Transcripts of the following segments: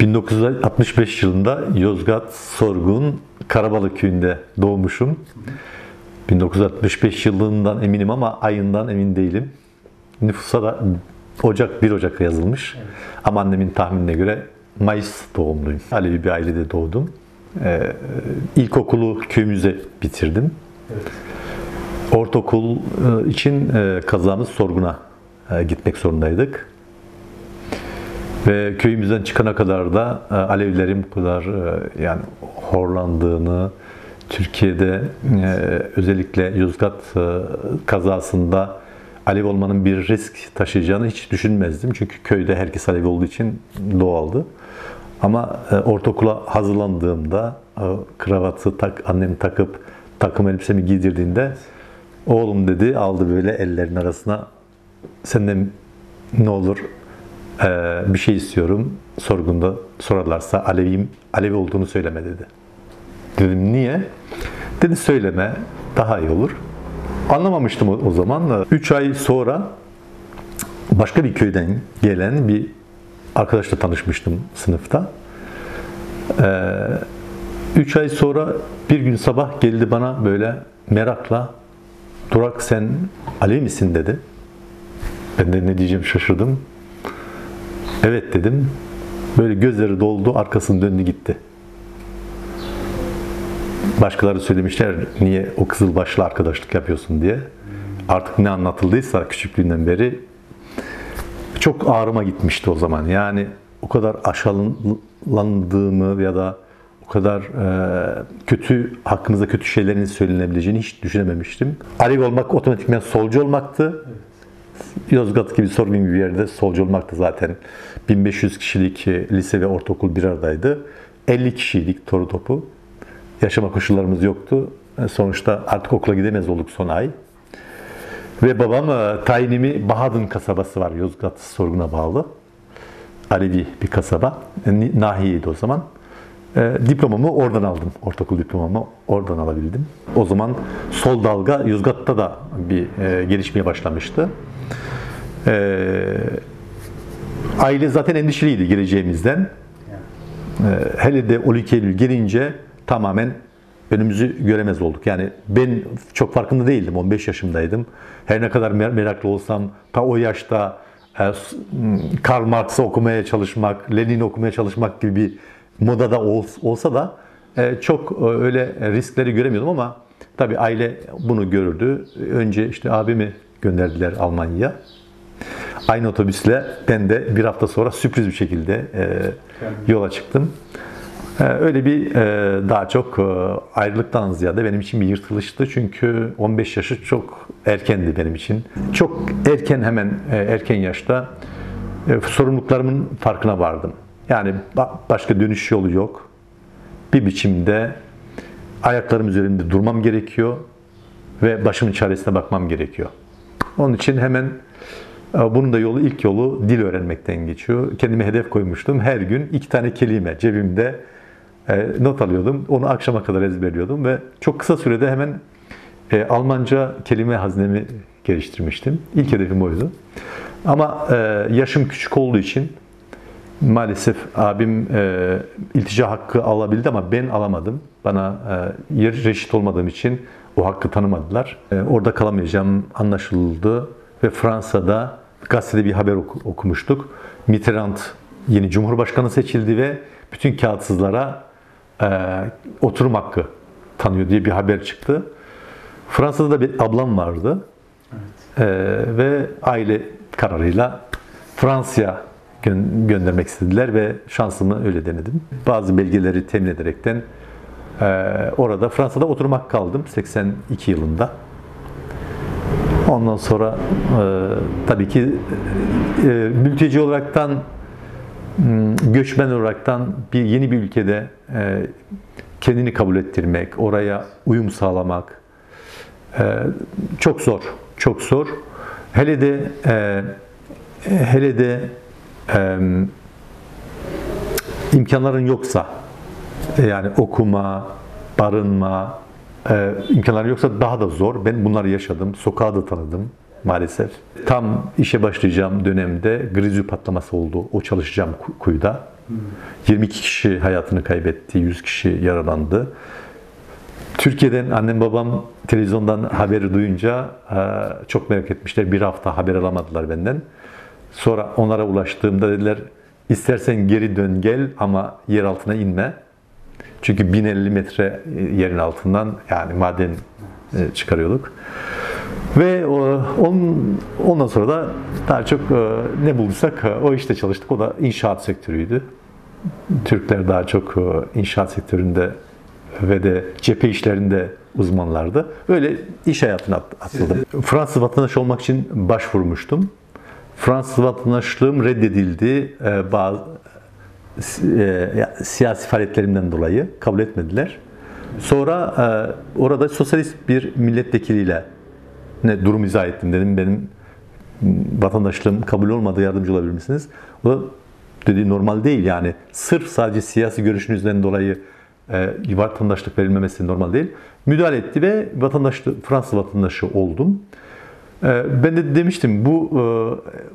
1965 yılında Yozgat Sorgun Karabalık köyünde doğmuşum. 1965 yılından eminim ama ayından emin değilim. Nüfusa da Ocak 1 Ocak'a yazılmış. Ama annemin tahminine göre Mayıs doğumluyum. Alevi bir ailede doğdum. Ee, ilkokulu köyümüze bitirdim. Ortaokul e, için e, kazamız sorguna e, gitmek zorundaydık. Ve köyümüzden çıkana kadar da e, Alevilerin bu kadar e, yani horlandığını, Türkiye'de e, özellikle Yozgat kazasında Alevi olmanın bir risk taşıyacağını hiç düşünmezdim. Çünkü köyde herkes Alevi olduğu için doğaldı. Ama ortaokula hazırlandığımda kravatı tak, annem takıp takım elbisemi giydirdiğinde oğlum dedi aldı böyle ellerin arasına senden ne olur e, bir şey istiyorum sorgunda sorarlarsa Aleviyim, Alevi olduğunu söyleme dedi. Dedim niye? Dedi söyleme daha iyi olur. Anlamamıştım o, o zaman. 3 ay sonra başka bir köyden gelen bir arkadaşla tanışmıştım sınıfta. 3 ay sonra bir gün sabah geldi bana böyle merakla Durak sen Alevi misin dedi. Ben de ne diyeceğim şaşırdım. Evet dedim. Böyle gözleri doldu, arkasını döndü gitti. Başkaları söylemişler niye o kızılbaşlı arkadaşlık yapıyorsun diye. Artık ne anlatıldıysa küçüklüğünden beri çok ağrıma gitmişti o zaman. Yani o kadar aşağılandığımı ya da o kadar e, kötü hakkımızda kötü şeylerin söylenebileceğini hiç düşünememiştim. Alevi olmak otomatikman solcu olmaktı. Yozgat gibi sorgun gibi bir yerde solcu olmak da zaten 1500 kişilik lise ve ortaokul bir aradaydı. 50 kişiydik toru topu. Yaşama koşullarımız yoktu. Sonuçta artık okula gidemez olduk son ay. Ve babam e, tayinimi Bahadın kasabası var Yozgat sorguna bağlı. Alevi bir kasaba. E, Nahiyeydi o zaman. E, diplomamı oradan aldım. Ortaokul diplomamı oradan alabildim. O zaman sol dalga Yozgat'ta da bir e, gelişmeye başlamıştı. E, aile zaten endişeliydi geleceğimizden. E, hele de 12 Eylül gelince tamamen önümüzü göremez olduk. Yani ben çok farkında değildim. 15 yaşımdaydım. Her ne kadar meraklı olsam ta o yaşta e, Karl Marx'ı okumaya çalışmak, Lenin'i okumaya çalışmak gibi bir modada olsa da e, çok öyle riskleri göremiyordum ama tabii aile bunu görürdü. Önce işte abimi gönderdiler Almanya'ya. Aynı otobüsle ben de bir hafta sonra sürpriz bir şekilde e, yola çıktım. Öyle bir daha çok ayrılıktan ziyade benim için bir yırtılıştı. Çünkü 15 yaşı çok erkendi benim için. Çok erken hemen erken yaşta sorumluluklarımın farkına vardım. Yani başka dönüş yolu yok. Bir biçimde ayaklarım üzerinde durmam gerekiyor ve başımın çaresine bakmam gerekiyor. Onun için hemen bunun da yolu ilk yolu dil öğrenmekten geçiyor. Kendime hedef koymuştum. Her gün iki tane kelime cebimde not alıyordum. Onu akşama kadar ezberliyordum ve çok kısa sürede hemen Almanca kelime haznemi geliştirmiştim. İlk hedefim oydu. Ama yaşım küçük olduğu için maalesef abim iltica hakkı alabildi ama ben alamadım. Bana yer reşit olmadığım için o hakkı tanımadılar. Orada kalamayacağım anlaşıldı ve Fransa'da gazetede bir haber okumuştuk. Mitterrand yeni cumhurbaşkanı seçildi ve bütün kağıtsızlara e, oturum hakkı tanıyor diye bir haber çıktı. Fransa'da da bir ablam vardı. Evet. E, ve aile kararıyla Fransa'ya gö- göndermek istediler ve şansımı öyle denedim. Bazı belgeleri temin ederekten e, orada Fransa'da oturum hakkı kaldım 82 yılında. Ondan sonra e, tabii ki e, mülteci olaraktan göçmen olaraktan bir yeni bir ülkede e, kendini kabul ettirmek, oraya uyum sağlamak e, çok zor, çok zor. Hele de e, hele de e, imkanların yoksa yani okuma, barınma e, imkanları yoksa daha da zor. Ben bunları yaşadım, sokağı da tanıdım maalesef. Tam işe başlayacağım dönemde grizü patlaması oldu. O çalışacağım kuyuda 22 kişi hayatını kaybetti, 100 kişi yaralandı. Türkiye'den annem babam televizyondan haberi duyunca e, çok merak etmişler. Bir hafta haber alamadılar benden. Sonra onlara ulaştığımda dediler istersen geri dön gel ama yer altına inme. Çünkü 1050 metre yerin altından yani maden e, çıkarıyorduk. Ve ondan sonra da daha çok e, ne bulduysak o işte çalıştık. O da inşaat sektörüydü. Türkler daha çok inşaat sektöründe ve de cephe işlerinde uzmanlardı. Öyle iş hayatına atıldım. Fransız vatandaş olmak için başvurmuştum. Fransız vatandaşlığım reddedildi. Bazı e, siyasi faaliyetlerimden dolayı kabul etmediler. Sonra e, orada sosyalist bir milletvekiliyle ne durum izah ettim dedim benim vatandaşlığım kabul olmadı yardımcı olabilir misiniz? O dedi normal değil yani sırf sadece siyasi görüşünüzden dolayı e, vatandaşlık verilmemesi normal değil. Müdahale etti ve vatandaşlık Fransız vatandaşı oldum. E, ben de demiştim bu e,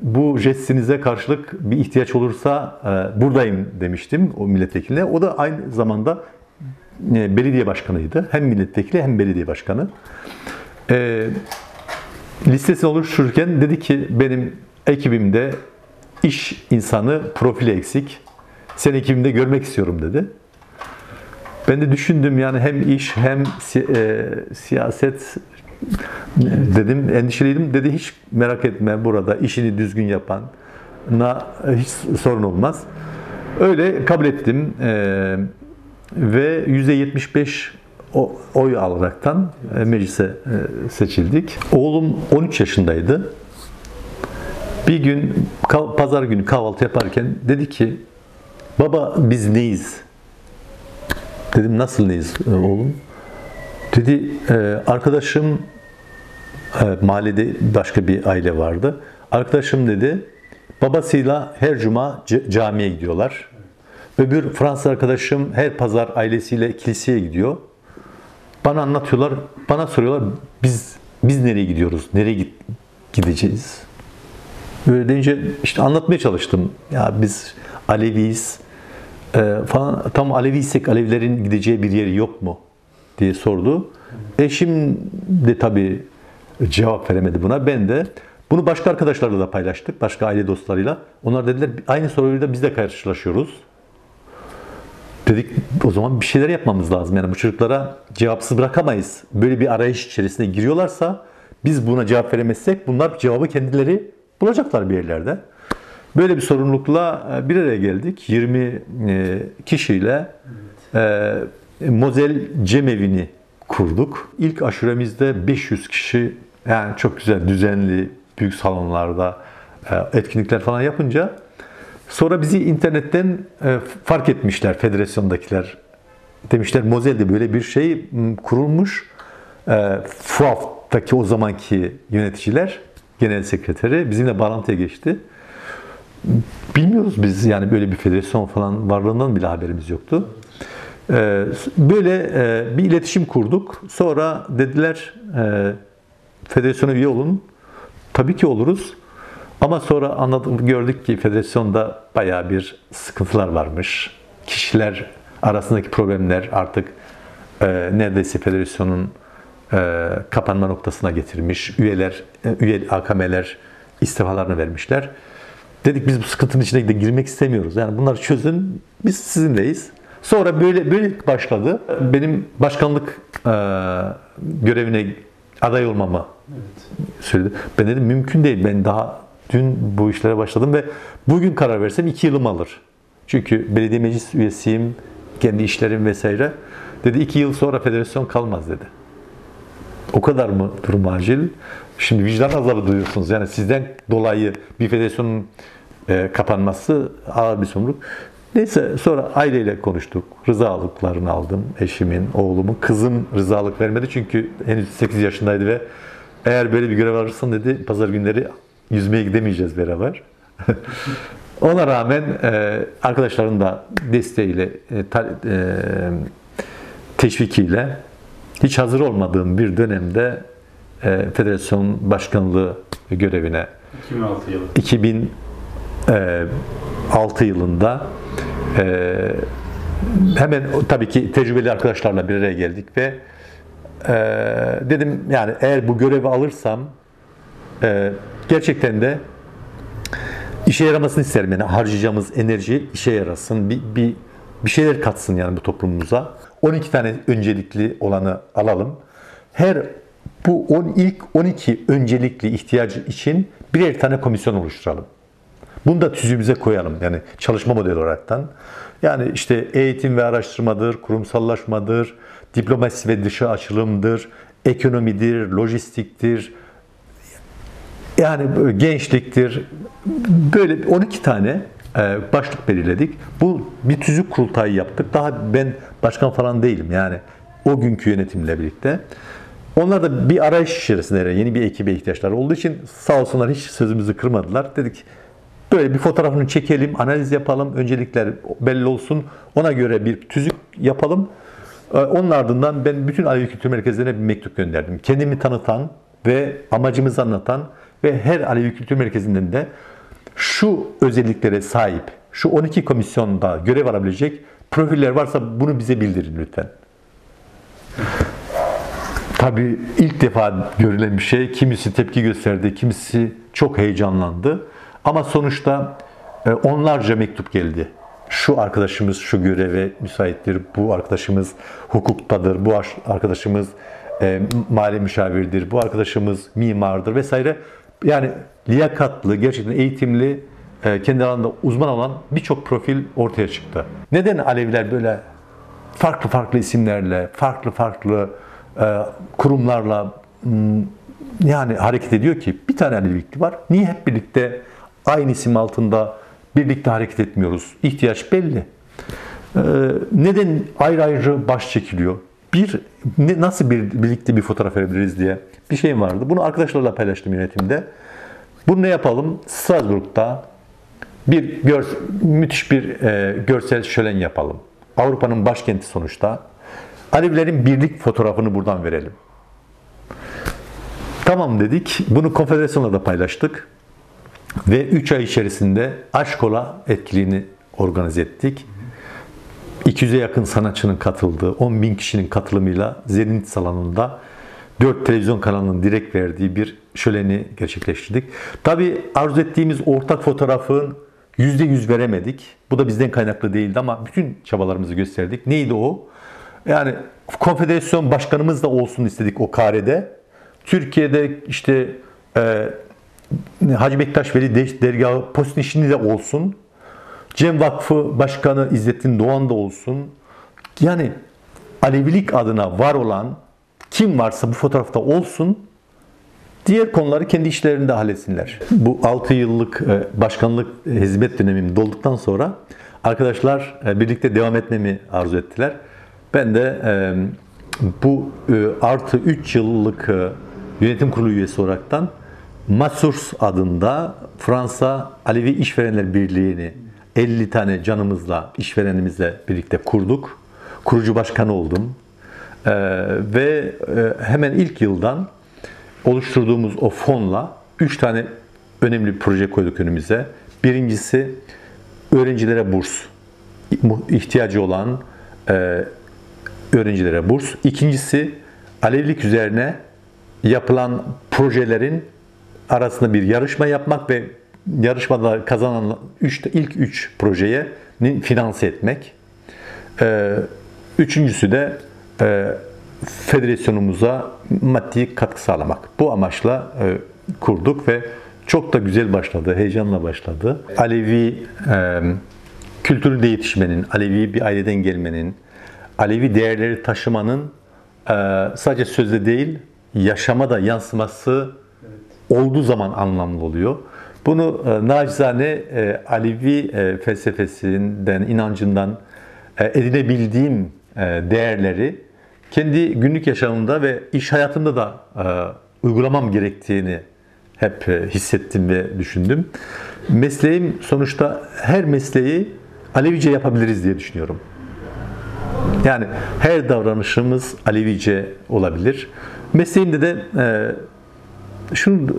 bu jestinize karşılık bir ihtiyaç olursa e, buradayım demiştim o milletvekiline. O da aynı zamanda e, belediye başkanıydı. Hem milletvekili hem belediye başkanı. Listesini oluştururken dedi ki benim ekibimde iş insanı profili eksik. Sen ekibimde görmek istiyorum dedi. Ben de düşündüm yani hem iş hem si e, siyaset dedim endişeliydim. Dedi hiç merak etme burada işini düzgün yapan na hiç sorun olmaz. Öyle kabul ettim e, ve %75 oy alaraktan e, meclise e, seçildik. Oğlum 13 yaşındaydı. Bir gün pazar günü kahvaltı yaparken dedi ki baba biz neyiz? Dedim nasıl neyiz e, oğlum? Dedi arkadaşım mahallede başka bir aile vardı. Arkadaşım dedi babasıyla her cuma camiye gidiyorlar. Öbür Fransız arkadaşım her pazar ailesiyle kiliseye gidiyor. Bana anlatıyorlar, bana soruyorlar biz biz nereye gidiyoruz, nereye gideceğiz? Böyle deyince işte anlatmaya çalıştım. Ya biz Aleviyiz, e, falan tam Aleviysek Alevilerin gideceği bir yeri yok mu diye sordu. Eşim de tabii cevap veremedi buna. Ben de bunu başka arkadaşlarla da paylaştık. Başka aile dostlarıyla. Onlar dediler aynı soruyla biz de karşılaşıyoruz. Dedik o zaman bir şeyler yapmamız lazım. Yani bu çocuklara cevapsız bırakamayız. Böyle bir arayış içerisine giriyorlarsa biz buna cevap veremezsek bunlar cevabı kendileri bulacaklar bir yerlerde. Böyle bir sorumlulukla e, bir araya geldik. 20 e, kişiyle e, Mozel Cemevi'ni kurduk. İlk aşuremizde 500 kişi yani çok güzel düzenli büyük salonlarda etkinlikler falan yapınca sonra bizi internetten fark etmişler federasyondakiler. Demişler Mozel'de böyle bir şey kurulmuş. FUAF'taki o zamanki yöneticiler, genel sekreteri bizimle bağlantıya geçti. Bilmiyoruz biz yani böyle bir federasyon falan varlığından bile haberimiz yoktu. Böyle e, bir iletişim kurduk. Sonra dediler e, federasyona üye olun. Tabii ki oluruz. Ama sonra anladım, gördük ki federasyonda bayağı bir sıkıntılar varmış. Kişiler arasındaki problemler artık e, neredeyse federasyonun kapanma noktasına getirmiş. Üyeler, üye AKM'ler istifalarını vermişler. Dedik biz bu sıkıntının içine de girmek istemiyoruz. Yani bunları çözün. Biz sizinleyiz. Sonra böyle böyle başladı. Benim başkanlık e, görevine aday olmamı evet. söyledi. Ben dedim mümkün değil. Ben daha dün bu işlere başladım ve bugün karar versem iki yılım alır. Çünkü belediye meclis üyesiyim, kendi işlerim vesaire. Dedi iki yıl sonra federasyon kalmaz dedi. O kadar mı durum acil? Şimdi vicdan azabı duyuyorsunuz. Yani sizden dolayı bir federasyonun e, kapanması ağır bir sorumluluk. Neyse sonra aileyle konuştuk. Rızalıklarını aldım. Eşimin, oğlumun. Kızım rızalık vermedi çünkü henüz 8 yaşındaydı ve eğer böyle bir görev alırsan dedi pazar günleri yüzmeye gidemeyeceğiz beraber. Ona rağmen e, arkadaşların da desteğiyle, e, ta, e, teşvikiyle hiç hazır olmadığım bir dönemde e, federasyon başkanlığı görevine 2006 yılı. 2000 e, 2006 yılında e, hemen tabii ki tecrübeli arkadaşlarla bir araya geldik ve e, dedim yani eğer bu görevi alırsam e, gerçekten de işe yaramasını isterim. Yani harcayacağımız enerji işe yarasın, bir, bir, bir şeyler katsın yani bu toplumumuza. 12 tane öncelikli olanı alalım. Her bu 10 ilk 12 öncelikli ihtiyacı için birer tane komisyon oluşturalım. Bunu da tüzüğümüze koyalım yani çalışma modeli olaraktan. Yani işte eğitim ve araştırmadır, kurumsallaşmadır, diplomasi ve dışı açılımdır, ekonomidir, lojistiktir, yani gençliktir. Böyle 12 tane e, başlık belirledik. Bu bir tüzük kurultayı yaptık. Daha ben başkan falan değilim yani o günkü yönetimle birlikte. Onlar da bir arayış içerisinde yeni bir ekibe ihtiyaçları olduğu için sağ olsunlar hiç sözümüzü kırmadılar. Dedik böyle bir fotoğrafını çekelim, analiz yapalım, öncelikler belli olsun. Ona göre bir tüzük yapalım. E, onun ardından ben bütün Alevi Kültür Merkezlerine bir mektup gönderdim. Kendimi tanıtan ve amacımızı anlatan ve her Alevi Kültür Merkezi'nden de şu özelliklere sahip, şu 12 komisyonda görev alabilecek profiller varsa bunu bize bildirin lütfen. Tabii ilk defa görülen bir şey. Kimisi tepki gösterdi, kimisi çok heyecanlandı. Ama sonuçta e, onlarca mektup geldi. Şu arkadaşımız şu göreve müsaittir, bu arkadaşımız hukuktadır, bu arkadaşımız e, mali müşavirdir, bu arkadaşımız mimardır vesaire. Yani liyakatlı, gerçekten eğitimli, e, kendi alanında uzman olan birçok profil ortaya çıktı. Neden Aleviler böyle farklı farklı isimlerle, farklı farklı e, kurumlarla yani hareket ediyor ki bir tane Alevilikli var. Niye hep birlikte aynı isim altında birlikte hareket etmiyoruz? İhtiyaç belli. E, neden ayrı ayrı baş çekiliyor? Bir, nasıl bir, birlikte bir fotoğraf verebiliriz diye bir şeyim vardı. Bunu arkadaşlarla paylaştım yönetimde. Bunu ne yapalım? Strasbourg'da bir gör, müthiş bir e, görsel şölen yapalım. Avrupa'nın başkenti sonuçta. Alevilerin birlik fotoğrafını buradan verelim. Tamam dedik. Bunu konfederasyonla da paylaştık. Ve 3 ay içerisinde Aşkola etkinliğini organize ettik. 200'e yakın sanatçının katıldığı, 10 bin kişinin katılımıyla Zenit salonunda 4 televizyon kanalının direkt verdiği bir şöleni gerçekleştirdik. Tabi arzu ettiğimiz ortak fotoğrafın %100 veremedik. Bu da bizden kaynaklı değildi ama bütün çabalarımızı gösterdik. Neydi o? Yani konfederasyon başkanımız da olsun istedik o karede. Türkiye'de işte e, Hacı Bektaş Veli Dergahı Postnişini de olsun. Cem Vakfı Başkanı İzzettin Doğan da olsun. Yani Alevilik adına var olan kim varsa bu fotoğrafta olsun. Diğer konuları kendi işlerinde halletsinler. Bu 6 yıllık e, başkanlık hizmet dönemim dolduktan sonra arkadaşlar e, birlikte devam etmemi arzu ettiler. Ben de e, bu artı 3 yıllık yönetim kurulu üyesi olaraktan Masurs adında Fransa Alevi İşverenler Birliği'ni 50 tane canımızla, işverenimizle birlikte kurduk. Kurucu başkanı oldum. Ee, ve e, hemen ilk yıldan oluşturduğumuz o fonla 3 tane önemli bir proje koyduk önümüze. Birincisi öğrencilere burs. ihtiyacı olan e, öğrencilere burs. İkincisi Alevilik üzerine yapılan projelerin arasında bir yarışma yapmak ve yarışmada kazanan üç, ilk 3 projeye finanse etmek. Ee, üçüncüsü de e, federasyonumuza maddi katkı sağlamak. Bu amaçla e, kurduk ve çok da güzel başladı, heyecanla başladı. Alevi e, kültüründe yetişmenin, Alevi bir aileden gelmenin, Alevi değerleri taşımanın e, sadece sözde değil, yaşama da yansıması olduğu zaman anlamlı oluyor. Bunu e, nacizane e, Alevi e, felsefesinden, inancından e, edinebildiğim e, değerleri kendi günlük yaşamımda ve iş hayatımda da e, uygulamam gerektiğini hep e, hissettim ve düşündüm. Mesleğim sonuçta her mesleği Alevice yapabiliriz diye düşünüyorum. Yani her davranışımız Alevice olabilir. Mesleğimde de e, şunu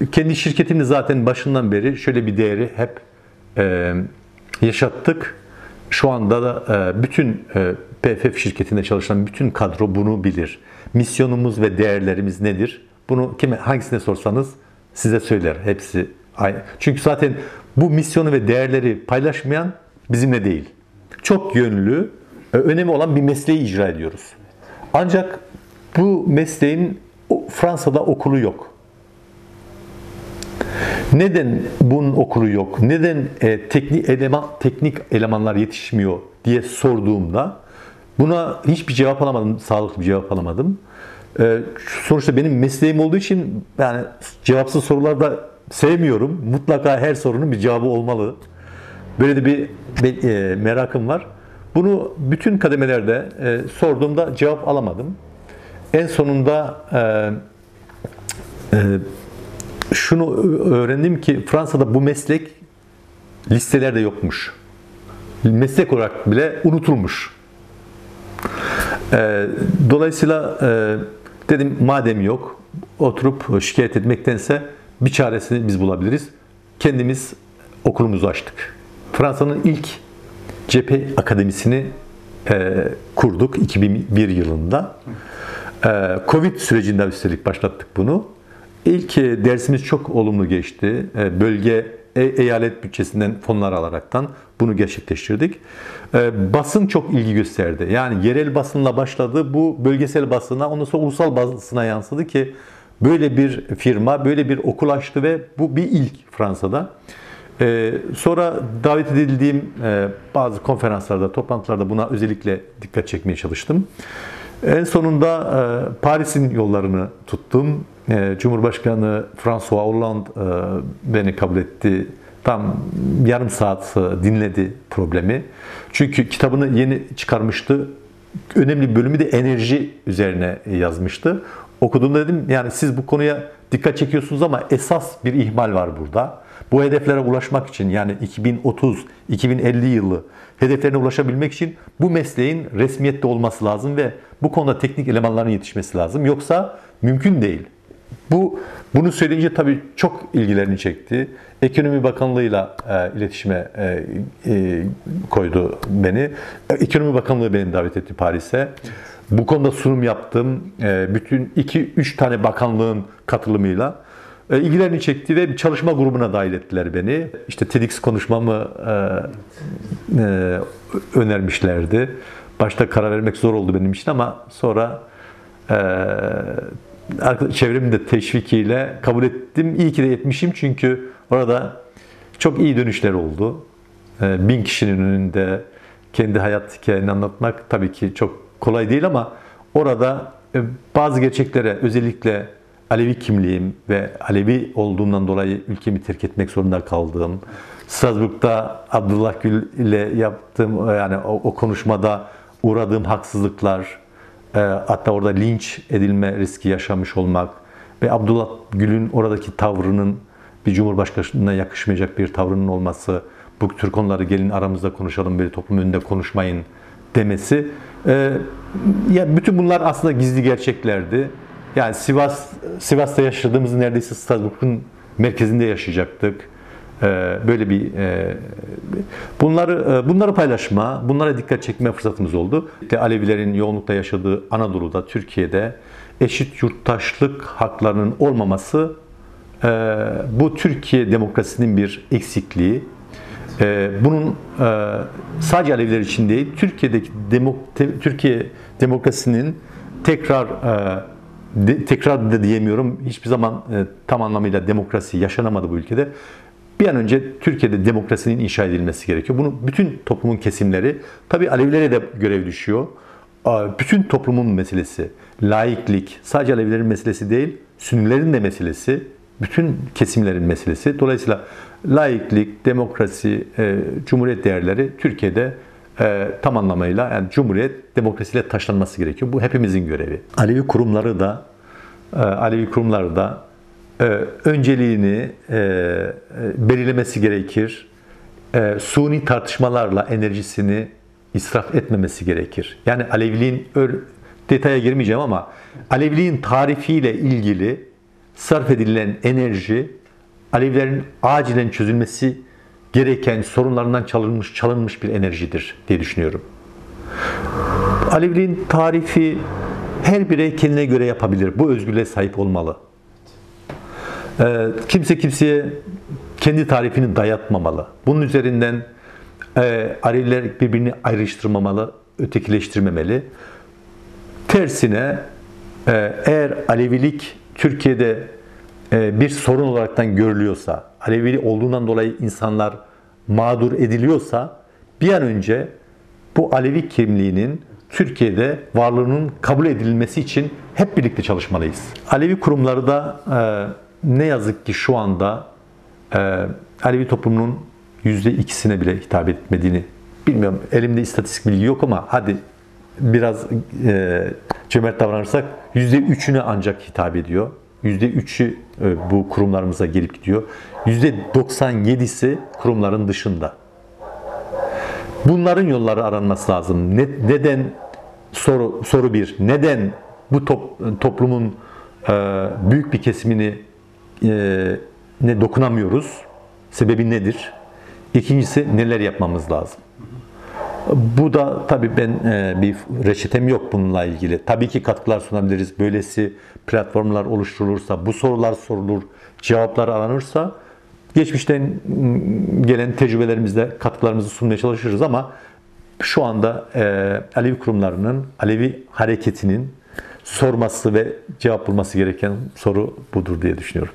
e, kendi şirketimde zaten başından beri şöyle bir değeri hep e, yaşattık. Şu anda da e, bütün PFF şirketinde çalışan bütün kadro bunu bilir. Misyonumuz ve değerlerimiz nedir? Bunu kime hangisine sorsanız size söyler. Hepsi aynı. Çünkü zaten bu misyonu ve değerleri paylaşmayan bizimle değil. Çok yönlü, önemi olan bir mesleği icra ediyoruz. Ancak bu mesleğin Fransa'da okulu yok. Neden bunun okulu yok? Neden e, teknik eleman teknik elemanlar yetişmiyor diye sorduğumda buna hiçbir cevap alamadım, sağlıklı bir cevap alamadım. E, sonuçta benim mesleğim olduğu için yani cevapsız sorularda sevmiyorum. Mutlaka her sorunun bir cevabı olmalı. Böyle de bir e, merakım var. Bunu bütün kademelerde e, sorduğumda cevap alamadım. En sonunda e, e, şunu öğrendim ki Fransa'da bu meslek listelerde yokmuş. Meslek olarak bile unutulmuş. E, dolayısıyla e, dedim madem yok oturup şikayet etmektense bir çaresini biz bulabiliriz. Kendimiz okulumuzu açtık. Fransa'nın ilk cephe akademisini e, kurduk 2001 yılında. E, Covid sürecinde üstelik başlattık bunu. İlk e, dersimiz çok olumlu geçti. E, bölge e, eyalet bütçesinden fonlar alaraktan bunu gerçekleştirdik. E, basın çok ilgi gösterdi. Yani yerel basınla başladı. Bu bölgesel basına, ondan sonra ulusal basına yansıdı ki böyle bir firma, böyle bir okul açtı ve bu bir ilk Fransa'da. Ee, sonra davet edildiğim e, bazı konferanslarda, toplantılarda buna özellikle dikkat çekmeye çalıştım. En sonunda e, Paris'in yollarını tuttum. E, Cumhurbaşkanı François Hollande e, beni kabul etti. Tam yarım saat dinledi problemi. Çünkü kitabını yeni çıkarmıştı. Önemli bir bölümü de enerji üzerine yazmıştı. Okuduğumda dedim yani siz bu konuya dikkat çekiyorsunuz ama esas bir ihmal var burada. Bu hedeflere ulaşmak için yani 2030-2050 yılı hedeflerine ulaşabilmek için bu mesleğin resmiyette olması lazım ve bu konuda teknik elemanların yetişmesi lazım. Yoksa mümkün değil. Bu bunu söyleyince tabii çok ilgilerini çekti. Ekonomi Bakanlığı'yla e, iletişime e, e, koydu beni. Ekonomi Bakanlığı beni davet etti Paris'e. Bu konuda sunum yaptım. E, bütün iki üç tane bakanlığın katılımıyla ilgilerini çekti ve bir çalışma grubuna dahil ettiler beni. İşte TEDx konuşmamı e, e, önermişlerdi. Başta karar vermek zor oldu benim için ama sonra e, çevremin de teşvikiyle kabul ettim. İyi ki de etmişim çünkü orada çok iyi dönüşler oldu. E, bin kişinin önünde kendi hayat hikayeni anlatmak tabii ki çok kolay değil ama orada e, bazı gerçeklere özellikle Alevi kimliğim ve Alevi olduğumdan dolayı ülkemi terk etmek zorunda kaldığım, Strasbourg'da Abdullah Gül ile yaptığım yani o, o konuşmada uğradığım haksızlıklar, e, hatta orada linç edilme riski yaşamış olmak ve Abdullah Gül'ün oradaki tavrının bir cumhurbaşkanına yakışmayacak bir tavrının olması, bu tür konuları gelin aramızda konuşalım, böyle toplum önünde konuşmayın demesi. E, ya bütün bunlar aslında gizli gerçeklerdi. Yani Sivas Sivas'ta yaşadığımız neredeyse Strasbourg'un merkezinde yaşayacaktık. Ee, böyle bir e, bunları e, bunları paylaşma, bunlara dikkat çekme fırsatımız oldu. Alevilerin yoğunlukta yaşadığı Anadolu'da, Türkiye'de eşit yurttaşlık haklarının olmaması e, bu Türkiye demokrasinin bir eksikliği. Bunun sadece Aleviler için değil, Türkiye'deki demok Türkiye demokrasinin tekrar de, tekrar da diyemiyorum. Hiçbir zaman e, tam anlamıyla demokrasi yaşanamadı bu ülkede. Bir an önce Türkiye'de demokrasinin inşa edilmesi gerekiyor. Bunu bütün toplumun kesimleri, tabii Alevilere de görev düşüyor. Bütün toplumun meselesi, laiklik, sadece Alevilerin meselesi değil, Sünnilerin de meselesi, bütün kesimlerin meselesi. Dolayısıyla laiklik, demokrasi, e, cumhuriyet değerleri Türkiye'de e, tam anlamıyla yani Cumhuriyet demokrasiyle taşlanması gerekiyor. Bu hepimizin görevi. Alevi kurumları da e, Alevi kurumları da e, önceliğini e, e, belirlemesi gerekir. E, suni tartışmalarla enerjisini israf etmemesi gerekir. Yani Aleviliğin detaya girmeyeceğim ama Aleviliğin tarifiyle ilgili sarf edilen enerji Alevilerin acilen çözülmesi gereken sorunlarından çalınmış çalınmış bir enerjidir diye düşünüyorum. Aleviliğin tarifi her birey kendine göre yapabilir. Bu özgürlüğe sahip olmalı. Ee, kimse kimseye kendi tarifini dayatmamalı. Bunun üzerinden e, Aleviler birbirini ayrıştırmamalı, ötekileştirmemeli. Tersine e, eğer Alevilik Türkiye'de e, bir sorun olaraktan görülüyorsa, Alevi olduğundan dolayı insanlar mağdur ediliyorsa bir an önce bu Alevi kimliğinin Türkiye'de varlığının kabul edilmesi için hep birlikte çalışmalıyız. Alevi kurumları da e, ne yazık ki şu anda e, Alevi toplumunun yüzde ikisine bile hitap etmediğini bilmiyorum. Elimde istatistik bilgi yok ama hadi biraz e, cömert davranırsak yüzde üçüne ancak hitap ediyor. Yüzde üçü e, bu kurumlarımıza gelip gidiyor. Yüzde 97'si kurumların dışında. Bunların yolları aranması lazım. Ne, neden soru soru bir? Neden bu top, toplumun e, büyük bir kesimini e, ne dokunamıyoruz? Sebebi nedir? İkincisi neler yapmamız lazım? Bu da tabii ben e, bir reçetem yok bununla ilgili. Tabii ki katkılar sunabiliriz. Böylesi platformlar oluşturulursa, bu sorular sorulur, cevaplar aranırsa geçmişten m, gelen tecrübelerimizle katkılarımızı sunmaya çalışırız ama şu anda Alevi kurumlarının, Alevi hareketinin sorması ve cevap bulması gereken soru budur diye düşünüyorum.